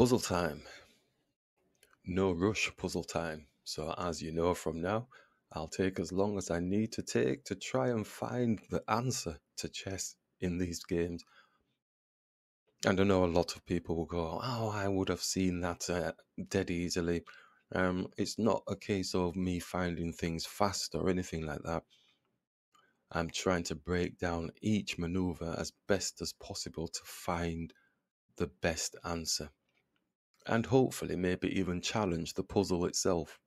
Puzzle time. No rush puzzle time. So, as you know from now, I'll take as long as I need to take to try and find the answer to chess in these games. And I know a lot of people will go, Oh, I would have seen that uh, dead easily. Um, it's not a case of me finding things fast or anything like that. I'm trying to break down each maneuver as best as possible to find the best answer and hopefully maybe even challenge the puzzle itself.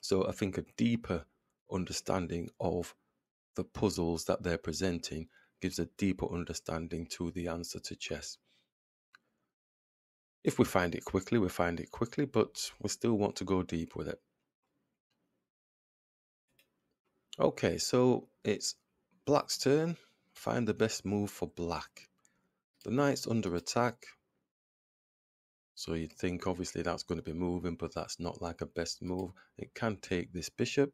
So I think a deeper understanding of the puzzles that they're presenting gives a deeper understanding to the answer to chess. If we find it quickly, we find it quickly, but we still want to go deep with it. Okay, so it's black's turn. Find the best move for black. The knight's under attack. So you'd think obviously that's going to be moving, but that's not like a best move. It can take this bishop,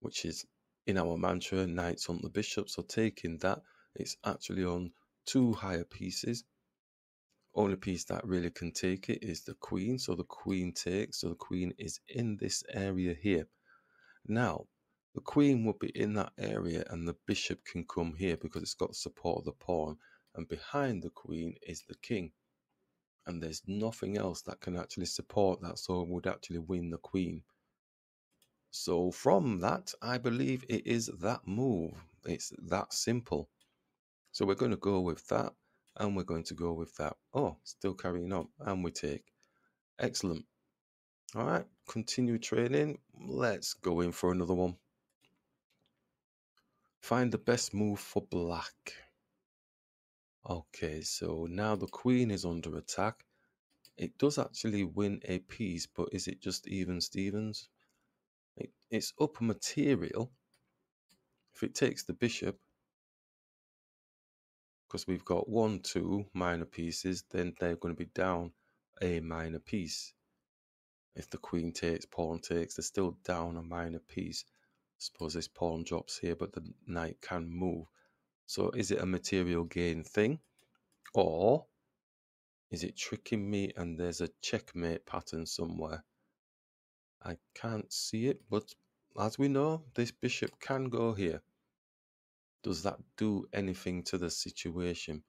which is in our mantra, knights on the bishop. So taking that, it's actually on two higher pieces. Only piece that really can take it is the queen. So the queen takes. So the queen is in this area here. Now, the queen would be in that area and the bishop can come here because it's got the support of the pawn. And behind the queen is the king and there's nothing else that can actually support that, so would actually win the queen. So from that, I believe it is that move. It's that simple. So we're going to go with that, and we're going to go with that. Oh, still carrying on, and we take. Excellent. All right, continue training. Let's go in for another one. Find the best move for black. Okay, so now the queen is under attack. It does actually win a piece, but is it just even Stevens? It, it's up material. If it takes the bishop, because we've got one, two minor pieces, then they're going to be down a minor piece. If the queen takes, pawn takes, they're still down a minor piece. Suppose this pawn drops here, but the knight can move. So is it a material gain thing? Or is it tricking me and there's a checkmate pattern somewhere? I can't see it, but as we know, this bishop can go here. Does that do anything to the situation?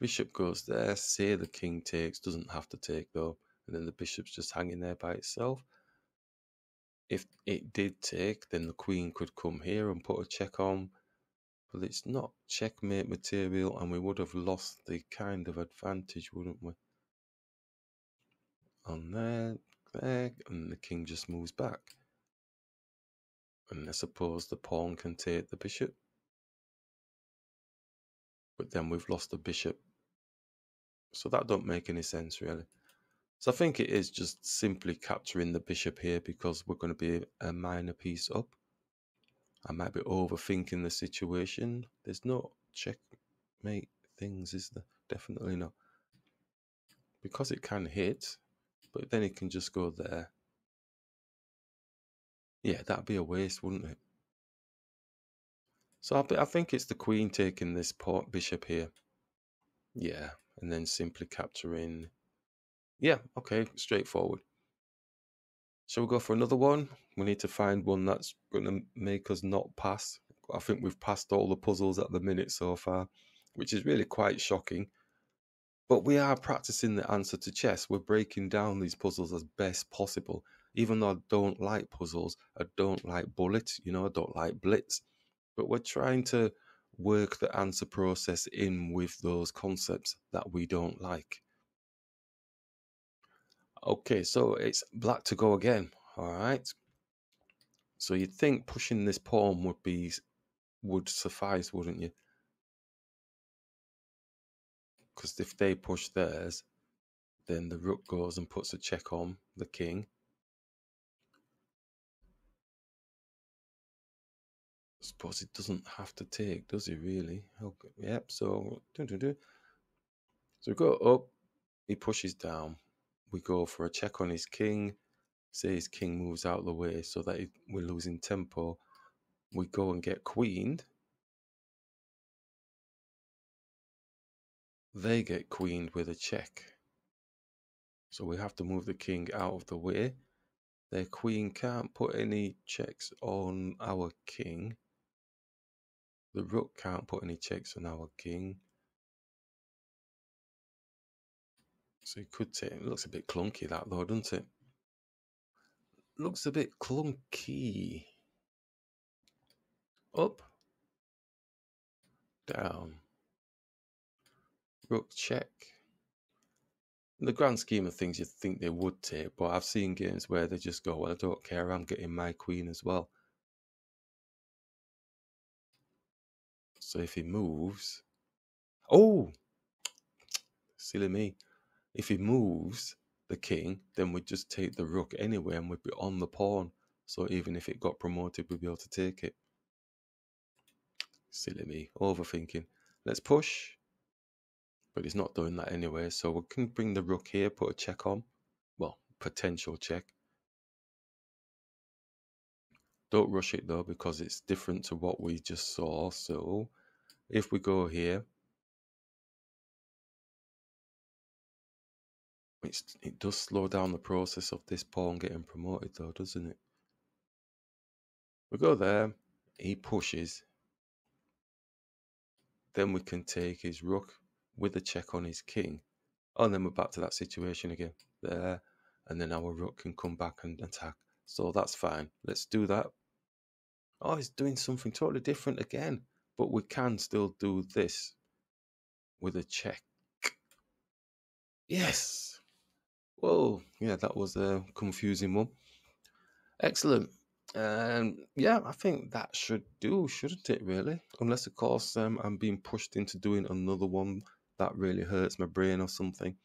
Bishop goes there, say the king takes, doesn't have to take though, and then the bishop's just hanging there by itself. If it did take, then the queen could come here and put a check on, but it's not checkmate material and we would have lost the kind of advantage, wouldn't we? On there, there, and the king just moves back. And I suppose the pawn can take the bishop. But then we've lost the bishop. So that don't make any sense really. So I think it is just simply capturing the bishop here because we're going to be a minor piece up. I might be overthinking the situation. There's no checkmate things, is there? Definitely not. Because it can hit, but then it can just go there. Yeah, that'd be a waste, wouldn't it? So I, I think it's the queen taking this port bishop here. Yeah, and then simply capturing. Yeah, okay, straightforward. Shall we go for another one? We need to find one that's going to make us not pass. I think we've passed all the puzzles at the minute so far, which is really quite shocking. But we are practicing the answer to chess. We're breaking down these puzzles as best possible. Even though I don't like puzzles, I don't like bullets, you know, I don't like blitz. But we're trying to work the answer process in with those concepts that we don't like. Okay, so it's black to go again. All right. So you'd think pushing this pawn would be would suffice, wouldn't you? Because if they push theirs, then the rook goes and puts a check on the king. Suppose it doesn't have to take, does he really? Okay. Yep. So, doo -doo -doo. so go up. He pushes down we go for a check on his king. Say his king moves out of the way so that we're losing tempo. We go and get queened. They get queened with a check. So we have to move the king out of the way. Their queen can't put any checks on our king. The rook can't put any checks on our king. So he could take. It looks a bit clunky that though, doesn't it? Looks a bit clunky. Up. Down. Rook check. In the grand scheme of things, you'd think they would take, but I've seen games where they just go, well, I don't care, I'm getting my queen as well. So if he moves... Oh! Silly me. If he moves the king, then we'd just take the rook anyway and we'd be on the pawn. So even if it got promoted, we'd be able to take it. Silly me. Overthinking. Let's push. But he's not doing that anyway. So we can bring the rook here, put a check on. Well, potential check. Don't rush it though, because it's different to what we just saw. So if we go here, It's, it does slow down the process of this pawn getting promoted, though, doesn't it? We go there, he pushes. Then we can take his rook with a check on his king. Oh, and then we're back to that situation again. There. And then our rook can come back and attack. So that's fine. Let's do that. Oh, he's doing something totally different again. But we can still do this with a check. Yes. Whoa, yeah, that was a confusing one. Excellent. Um, yeah, I think that should do, shouldn't it? Really, unless of course um, I'm being pushed into doing another one that really hurts my brain or something.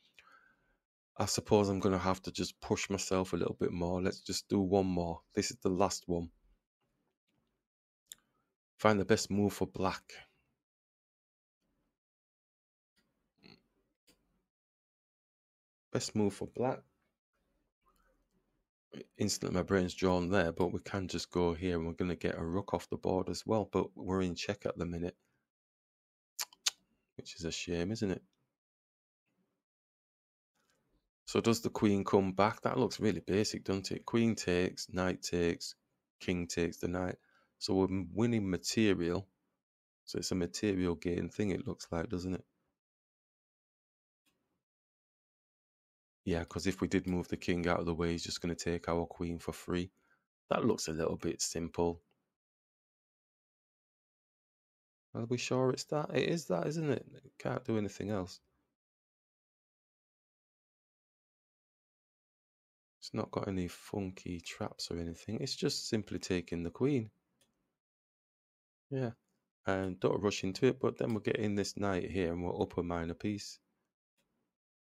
I suppose I'm going to have to just push myself a little bit more. Let's just do one more. This is the last one. Find the best move for black. Best move for black. Instantly, my brain's drawn there, but we can just go here and we're going to get a rook off the board as well. But we're in check at the minute, which is a shame, isn't it? So does the queen come back? That looks really basic, doesn't it? Queen takes, knight takes, king takes the knight. So we're winning material. So it's a material gain thing, it looks like, doesn't it? Yeah, because if we did move the king out of the way, he's just going to take our queen for free. That looks a little bit simple. Are we sure it's that? It is that, isn't it? it can't do anything else. It's not got any funky traps or anything. It's just simply taking the queen. Yeah. And don't rush into it, but then we're getting this knight here and we're up a minor piece.